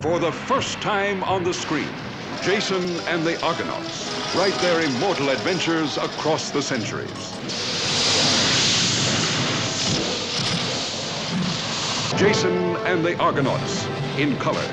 For the first time on the screen, Jason and the Argonauts write their immortal adventures across the centuries. Jason and the Argonauts in color